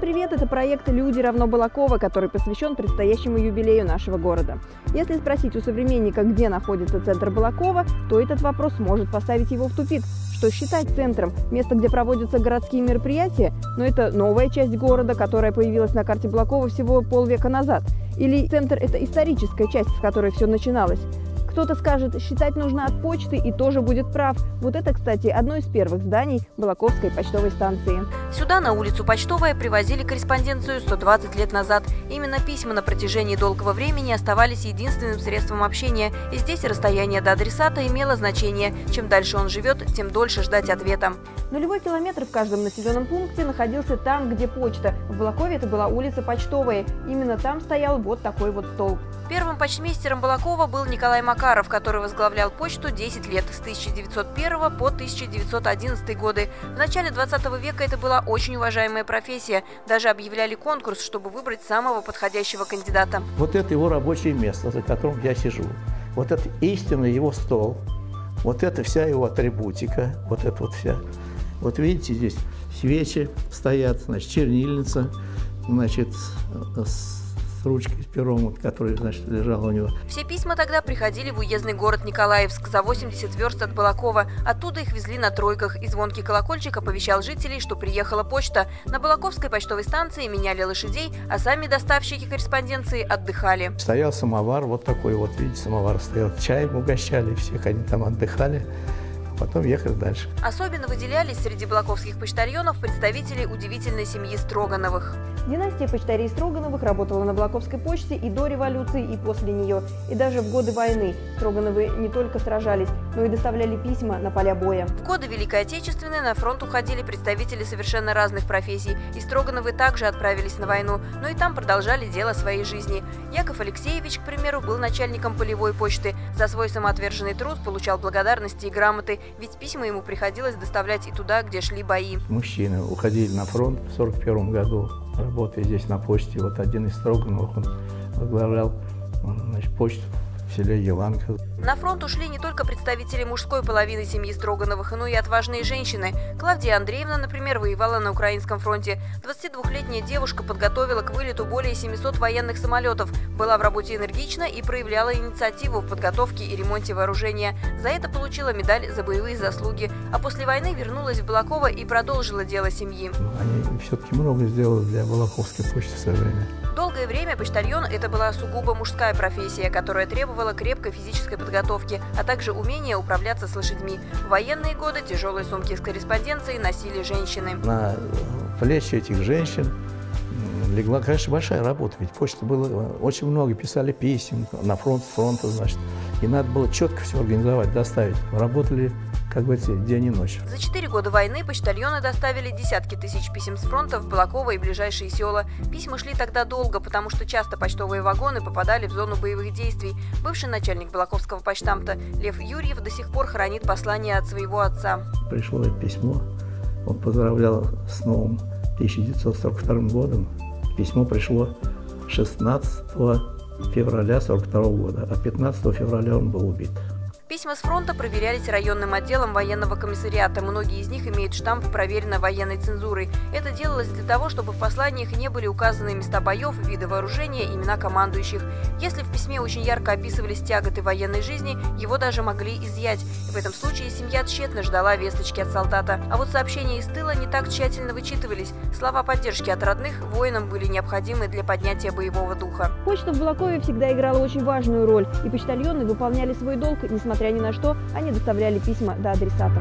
Привет! Это проект «Люди равно Балакова», который посвящен предстоящему юбилею нашего города. Если спросить у современника, где находится центр Балакова, то этот вопрос может поставить его в тупик. Что считать центром? Место, где проводятся городские мероприятия? Но это новая часть города, которая появилась на карте Балакова всего полвека назад. Или центр – это историческая часть, с которой все начиналось? Кто-то скажет, считать нужно от почты и тоже будет прав. Вот это, кстати, одно из первых зданий Балаковской почтовой станции. Сюда, на улицу Почтовая, привозили корреспонденцию 120 лет назад. Именно письма на протяжении долгого времени оставались единственным средством общения. И здесь расстояние до адресата имело значение. Чем дальше он живет, тем дольше ждать ответа. Нулевой километр в каждом населенном пункте находился там, где почта. В Балакове это была улица Почтовая. Именно там стоял вот такой вот столб. Первым почтмейстером Балакова был Николай Макаров, который возглавлял почту 10 лет, с 1901 по 1911 годы. В начале 20 века это была очень уважаемая профессия. Даже объявляли конкурс, чтобы выбрать самого подходящего кандидата. Вот это его рабочее место, за которым я сижу. Вот это истинно его стол. Вот это вся его атрибутика. Вот это вот вся. Вот видите, здесь свечи стоят, значит, чернильница, значит, с с ручкой, с пером, который, значит, лежал у него. Все письма тогда приходили в уездный город Николаевск за 80 верст от Балакова. Оттуда их везли на тройках, и звонкий колокольчик оповещал жителей, что приехала почта. На Балаковской почтовой станции меняли лошадей, а сами доставщики корреспонденции отдыхали. Стоял самовар, вот такой вот, видите, самовар стоял. Чаем угощали, всех они там отдыхали потом ехали дальше. Особенно выделялись среди балаковских почтальонов представители удивительной семьи Строгановых. Династия почтарей Строгановых работала на Балаковской почте и до революции, и после нее. И даже в годы войны Строгановы не только сражались, но и доставляли письма на поля боя. В годы Великой Отечественной на фронт уходили представители совершенно разных профессий. И Строгановы также отправились на войну, но и там продолжали дело своей жизни. Яков Алексеевич, к примеру, был начальником полевой почты. За свой самоотверженный труд получал благодарности и грамоты, ведь письма ему приходилось доставлять и туда, где шли бои. Мужчины уходили на фронт в 1941 году, работая здесь на почте. Вот один из Строгановых, он возглавлял значит, почту в селе Еланка. На фронт ушли не только представители мужской половины семьи Строгановых, но и отважные женщины. Клавдия Андреевна, например, воевала на Украинском фронте. 22-летняя девушка подготовила к вылету более 700 военных самолетов, была в работе энергична и проявляла инициативу в подготовке и ремонте вооружения. За это получила медаль за боевые заслуги. А после войны вернулась в Балаково и продолжила дело семьи. Они все-таки много сделали для Балаковской почты в свое время. Долгое время почтальон – это была сугубо мужская профессия, которая требовала крепкой физической подготовки, а также умения управляться с лошадьми. В военные годы тяжелые сумки с корреспонденцией носили женщины. На плечи этих женщин легла, конечно, большая работа, ведь почта было очень много, писали писем на фронт, с фронта, значит, и надо было четко все организовать, доставить. Работали как бы день и ночь. За четыре года войны почтальоны доставили десятки тысяч писем с фронта в Балаково и ближайшие села. Письма шли тогда долго, потому что часто почтовые вагоны попадали в зону боевых действий. Бывший начальник Балаковского почтамта Лев Юрьев до сих пор хранит послание от своего отца. Пришло письмо, он поздравлял с новым 1942 годом. Письмо пришло 16 февраля 1942 года, а 15 февраля он был убит. Письма с фронта проверялись районным отделом военного комиссариата. Многие из них имеют штамп «Проверено военной цензурой». Это делалось для того, чтобы в посланиях не были указаны места боев, виды вооружения, имена командующих. Если в письме очень ярко описывались тяготы военной жизни, его даже могли изъять. В этом случае семья тщетно ждала весточки от солдата. А вот сообщения из тыла не так тщательно вычитывались. Слова поддержки от родных воинам были необходимы для поднятия боевого духа. Почта в Балакове всегда играла очень важную роль, и почтальоны выполняли свой долг, несмотря несмотря ни на что, они доставляли письма до адресата.